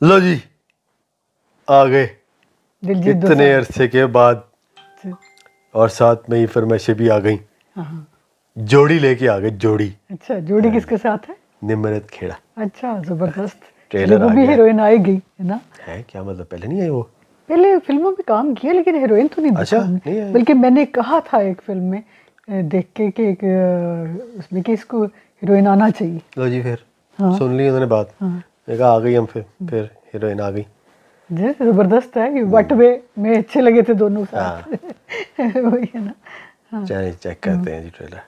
लो जी आ गए। इतने अरसे के बाद और साथ में ही फरमाइशें भी आ गई। हाँ, हाँ। जोड़ी लेके आ गए जोड़ी। अच्छा जोड़ी किसके साथ है? निमरत खेड़ा। अच्छा ज़बरदस्त। ट्रेलर वो भी। हीरोइन आएगी है ना? है क्या मतलब पहले नहीं आई वो? पहले फ़िल्मों में काम किया लेकिन हीरोइन तो नहीं अच्छा, नहीं बल्कि मैंने कहा था एक फ़िल्म में देख के कि एक उसमें कि इसको हीरोइन आना चाहिए। लो जी फिर। हाँ। सुन ली उन्होंने बात। हाँ। मैंने कहा आ गई हम फिर फिर हीरोइन आ गई जी, जबरदस्त है ये वट वे में अच्छे लगे थे दोनों हाँ। साथ वही है ना चलिए चेक करते हैं जी ट्रेलर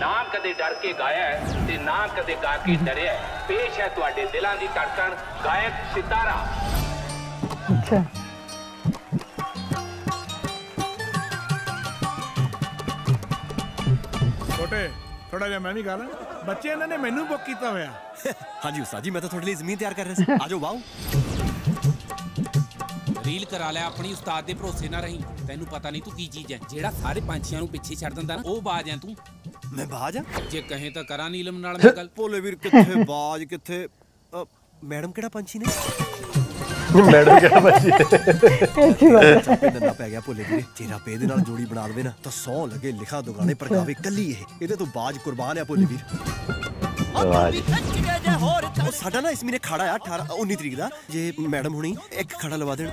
ਨਾ ਕਦੇ ਡਰ ਕੇ ਗਾਇਆ ਹੈ ਤੇ ਨਾ ਕਦੇ ਗਾ ਕੇ ਡਰਿਆ ਹੈ। ਪੇਸ਼ ਹੈ ਤੁਹਾਡੇ ਦਿਲਾਂ ਦੀ ਧੜਕਣ ਗਾਇਕ ਸਿਤਾਰਾ अच्छा ਛੋਟੇ ਥੋੜਾ ਜਿਹਾ ਮੈਂ ਵੀ ਗਾ ਲਾਂ ਬੱਚੇ ਇਹਨਾਂ ਨੇ ਮੈਨੂੰ ਬੁੱਕ ਕੀਤਾ ਹੋਇਆ ਹਾਂਜੀ ਉਸਤਾਦ ਜੀ ਮੈਂ ਤਾਂ ਤੁਹਾਡੇ ਲਈ ਜ਼ਮੀਨ ਤਿਆਰ ਕਰ ਰਿਹਾ ਸੀ। ਆਜੋ ਵਾਓ। ਰੀਲ ਕਰਾ ਲਿਆ ਆਪਣੀ ਉਸਤਾਦ ਦੇ ਭਰੋਸੇ ਨਾ ਰਹੀ। ਤੈਨੂੰ ਪਤਾ ਨਹੀਂ ਤੂੰ ਕੀ ਚੀਜ਼ ਹੈ ਜਿਹੜਾ ਸਾਰੇ ਪੰਛੀਆਂ ਨੂੰ ਪਿੱਛੇ ਛੱਡ ਦਿੰਦਾ ਉਹ ਬਾਜ ਹੈ ਤੂੰ। ਮੈਂ ਬਾਜ ਆ? ਜੇ ਕਹੇ ਤਾਂ ਕਰਾਂ ਨੀਲਮ ਨਾਲ ਮੈਂ ਗੱਲ। ਭੋਲੇ ਵੀਰ ਕਿੱਥੇ ਬਾਜ ਕਿੱਥੇ ਮੈਡਮ ਕਿਹੜਾ ਪੰਛੀ ਨੇ? ਮੈਡਮ ਕਿਹੜਾ ਪੰਛੀ ਹੈ ਦੰਦਾ ਪੈ ਗਿਆ ਭੋਲੇ ਵੀਰੇ। ਤੇਰਾ ਪੇ ਦੇ ਨਾਲ ਜੋੜੀ ਬਣਾ ਲਵੇ ਨਾ ਤਾਂ 100 ਲਗੇ ਲਿਖਾ ਦੁਗਾਣੇ ਪਰ ਕੱਲੀ ਇਹ। ਇਹਦੇ ਤੋਂ ਬਾਜ ਕੁਰਬਾਨ ਆ ਭੋਲੇ ਵੀਰ। ਆਵਾਜ਼ ਉਹ ਸਾਡਾ ਨਾ ਇਸ ਮਹੀਨੇ ਖੜਾ ਆ 18 19 ਤਰੀਕ ਦਾ ਜੇ ਮੈਡਮ ਹੁਣੀ ਇੱਕ ਖੜਾ ਲਵਾ ਦੇਣ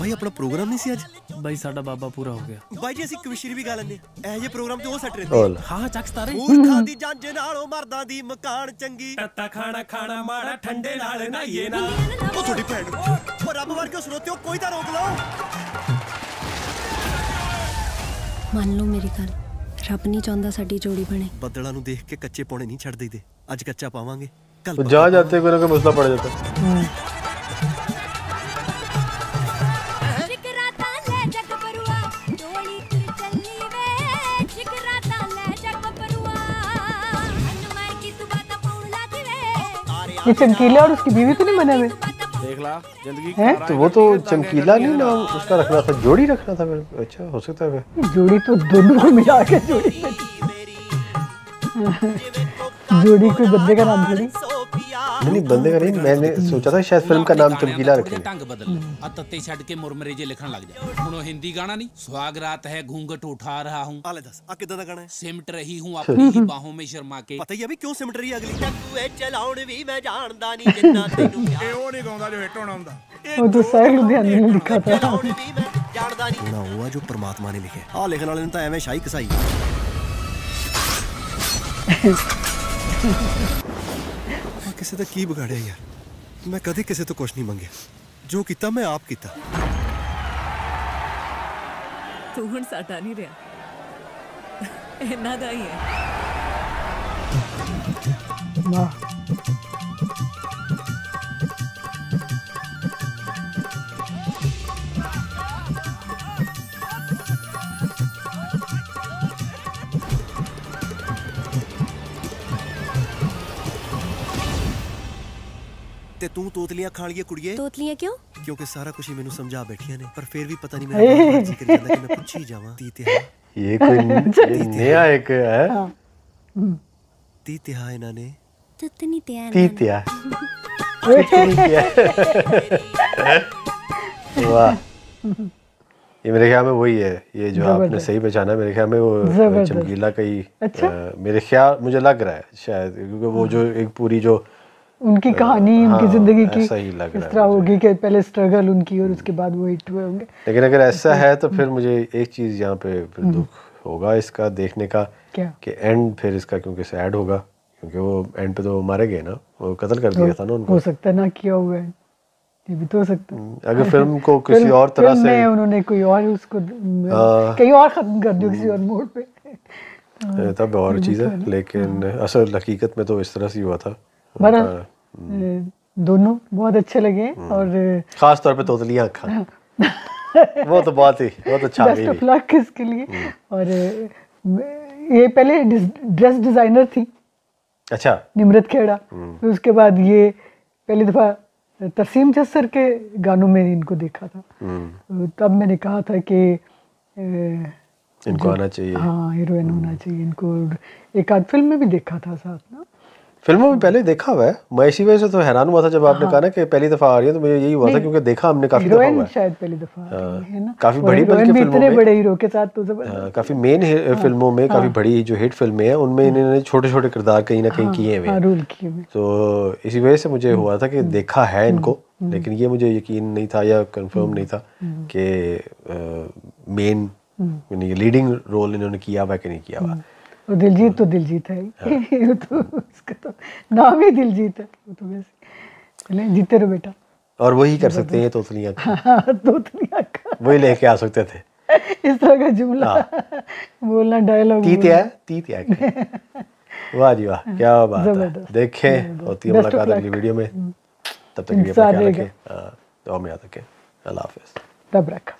ਭਾਈ ਆਪਣਾ ਪ੍ਰੋਗਰਾਮ ਨਹੀਂ ਸੀ ਅੱਜ ਭਾਈ ਸਾਡਾ ਬਾਬਾ ਪੂਰਾ ਹੋ ਗਿਆ ਭਾਈ ਜੀ ਅਸੀਂ ਕਵਿਸ਼ਰੀ ਵੀ ਗਾ ਲੈਂਦੇ ਇਹ ਜੇ ਪ੍ਰੋਗਰਾਮ ਤੇ ਉਹ ਸੱਟ ਰਹਿੰਦੇ ਹਾਂ ਚੱਕ ਸਤਾਰੇ ਮੂਰਖਾਂ ਦੀ ਜੰਜ ਨਾਲੋਂ ਮਰਦਾਂ ਦੀ ਮਕਾਨ ਚੰਗੀ ਤੱਤਾ ਖਾਣਾ ਖਾਣਾ ਮਾੜਾ ਠੰਡੇ ਨਾਲ ਨਾਈਏ ਨਾ ਉਹ ਤੁਹਾਡੀ ਭੈਣ ਉਹ ਰੱਬ ਵਰਗੇ ਸਰੋਤਿਓ ਕੋਈ ਤਾਂ ਰੋਕ ਲਓ ਮੰਨ ਲਓ ਮੇਰੀ ਗੱਲ ਰੱਬ ਨਹੀਂ ਚਾਹੁੰਦਾ ਸਾਡੀ ਜੋੜੀ ਬਣੇ ਬੱਦਲਾਂ ਨੂੰ ਦੇਖ ਕੇ ਕੱਚੇ ਪੌਣੇ ਨਹੀਂ ਛੱਡ ਦਈਦੇ ਅੱਜ ਕੱਚਾ ਪਾਵਾਂਗੇ ਕੱਲ तो जहाँ जाते कोई ना कोई मसला पड़ जाता है ਜਿਗਰਾਤਾ ਲੈ ਜਗ ਪਰੂਆ ਡੋਲੀ ਤੁਰ ਚੱਲੀ ਵੇ ਜਿਗਰਾਤਾ ਲੈ ਜਗ ਪਰੂਆ ਅਨਮਰ ਕੀ ਤੂੰ ਬਾਤ ਪਾਉਣ ਲੱਗ ਵੇ ये चमकीला और उसकी बीवी तो नहीं बने हुए ज़िंदगी है? तो वो तो चमकीला नहीं ना उसका रखना था जोड़ी रखना था मेरे अच्छा हो सकता है जोड़ी तो दोनों को मिला के जोड़ी जोड़ी कोई बंदे का नाम जोड़ी ਨਹੀਂ ਬੰਦੇ ਦਾ ਨਹੀਂ ਮੈਨੇ ਸੋਚਿਆ ਸੀ ਸ਼ਾਇਦ ਫਿਲਮ ਦਾ ਨਾਮ ਚਮਕੀਲਾ ਰੱਖੇ ਟੰਗ ਬਦਲ ਆ ਤੱਤੇ ਛੱਡ ਕੇ ਮੁਰਮਰੇ ਜੇ ਲਿਖਣ ਲੱਗ ਜਾ ਹੁਣ ਉਹ ਹਿੰਦੀ ਗਾਣਾ ਨਹੀਂ ਸੁਹਾਗ ਰਾਤ ਹੈ ਘੂੰਗਟ ਉਠਾ ਰਹਾ ਹੂੰ ਆਲੇ ਦੱਸ ਆ ਕਿਦਾਂ ਦਾ ਗਾਣਾ ਹੈ ਸਿਮਟ ਰਹੀ ਹੂੰ ਆਪਣੀ ਹੀ ਬਾਹੋਂ ਮੇ ਸ਼ਰਮਾ ਕੇ ਪਤਾ ਹੀ ਆ ਵੀ ਕਿਉਂ ਸਿਮਟ ਰਹੀ ਅਗਲੀ ਤੂੰ ਇਹ ਚਲਾਉਣ ਵੀ ਮੈਂ ਜਾਣਦਾ ਨਹੀਂ ਜਿੰਨਾ ਤੈਨੂੰ ਇਹ ਉਹ ਨਹੀਂ ਗਾਉਂਦਾ ਜੋ ਹਿੱਟ ਹੋਣਾ ਹੁੰਦਾ ਉਹ ਤਾਂ ਸਾਇਰ ਲੁਧਿਆਣੇ ਨੂੰ ਲਿਖਾ ਤਾ ਜਾਣਦਾ ਨਹੀਂ ਨਾ ਉਹ ਜੋ ਪਰਮਾਤਮਾ ਨੇ ਲਿਖਿਆ ਆ ਲਿਖਣ ਵਾਲੇ ਨੂੰ ਤਾਂ ਐਵੇਂ ਸ਼ਾਈ ਕਸਾਈ ਕਿਸੇ ਦਾ ਕੀ ਵਿਗਾੜਿਆ ਯਾਰ ਮੈਂ ਕਦੇ ਕਿਸੇ ਤੋਂ ਕੁਝ ਨਹੀਂ ਮੰਗਿਆ ਜੋ ਕੀਤਾ ਮੈਂ ਆਪ ਕੀਤਾ ਤੂੰ ਹੁਣ ਸਾਡਾ ਨਹੀਂ ਰਿਹਾ ਇਹਨਾਂ ਦਾ ਹੀ ਹੈ वाह ਤੇ ਤੂੰ ਤੋਤਲੀਆਂ ਖਾਣ ਲਈਏ ਕੁੜੀਏ ਤੋਤਲੀਆਂ ਕਿਉਂ ਕਿਉਂਕਿ ਸਾਰਾ ਕੁਝ ਹੀ ਮੈਨੂੰ ਸਮਝਾ ਬੈਠੀਆਂ ਨੇ ਪਰ ਫਿਰ ਵੀ ਪਤਾ ਨਹੀਂ ਮੇਰਾ ਮਨ ਮਰਜ਼ੀ ਕਰੀ ਜਾਂਦਾ ਕਿ ਮੈਂ ਪੁੱਛੀ ਜਾਵਾਂ ਤੀ ਤਿਹਾ ये कोई ये नया एक है ਤੀ ਤਿਹਾ ਇਹਨਾਂ ਨੇ ਤਤਨੀ ਤੇ तीतिया तीतिया वाह ये मेरे ख्याल में वही है ये जो आपने जबरदस्त। सही पहचाना मेरे ख्याल में वो जबरदस्त। चमकीला का ही अच्छा। अ, मेरे ख्याल मुझे लग रहा है शायद क्योंकि वो जो एक पूरी जो उनकी कहानी हाँ, उनकी हाँ, ज़िंदगी की ही लग इस तरह होगी कि पहले स्ट्रगल उनकी और उसके बाद वो हिट हुए होंगे। लेकिन अगर ऐसा है तो फिर मुझे एक चीज़ यहाँ पे फिर दुख होगा इसका देखने का क्या? कि एंड फिर इसका क्योंकि सैड होगा क्योंकि वो एंड पे तो मारे गए ना वो कत्ल कर दिया था ना उनको। हो सकता है ना किया हुआ है ये भी तो हो सकता है। अगर फ़िल्म को किसी और तरह से उन्होंने कोई और उसको हाँ। कहीं और खत्म कर दिया किसी और मोड़ पे। तब और चीज़ है लेकिन असल हकीकत में तो इस तरह से हुआ था। दोनों बहुत अच्छे लगे और खास तौर पे तोतलियाँ खा। वो तो बहुत ही बहुत अच्छा बेस्ट ऑफ़ लक इसके लिए। और ये पहले ड्रेस डिज़ाइनर थी। अच्छा। निमरत खेड़ा। फिर उसके बाद ये पहली दफ़ा तरसीम जस्सर के गानों में इनको देखा था। हम्म, तब मैंने कहा था कि इनको आना चाहिए। हाँ हीरोइन होना चाहिए। इनको एक आध फ़िल्म में भी देखा था साथ ना फ़िल्मों में पहले देखा हुआ है। मैं इसी वजह से तो हैरान हुआ था जब आपने हाँ। कहा ना कि पहली दफ़ा आ रही है तो मुझे यही हुआ था क्योंकि देखा हमने काफ़ी दफ़ा हुआ है। शायद पहली दफ़ा हाँ, है ना। काफ़ी बड़ी बल्कि फ़िल्मों इतने में बड़े हीरो के साथ तो हाँ, काफ़ी मेन फ़िल्मों में काफ़ी बड़ी जो हिट फ़िल्में हैं उनमें इन्होंने छोटे छोटे किरदार कहीं ना कहीं किए हुए तो इसी वजह से मुझे हुआ था कि देखा है इनको लेकिन ये मुझे यकीन नहीं था या कंफर्म नहीं था कि मेन यानी लीडिंग रोल इन्होंने किया हुआ कि नहीं किया हुआ। और दिलजीत तो दिलजीत है तो उसका नाम ही दिलजीत है वो तो वैसे। चले जीते रहो बेटा। और वही कर सकते हैं तोतलियाँ हाँ तो का। वही लेके आ सकते थे। इस तरह का जुमला। बोलना डायलॉग तीत है तीत है वाह जी वाह क्या बात है। देखें होती है मुलाकात अगली. वीडियो में। तब तक के लिए अपना ख्याल रखें। हाँ, दुआ में याद रखें। अल्लाह हाफिज़। तब रखा।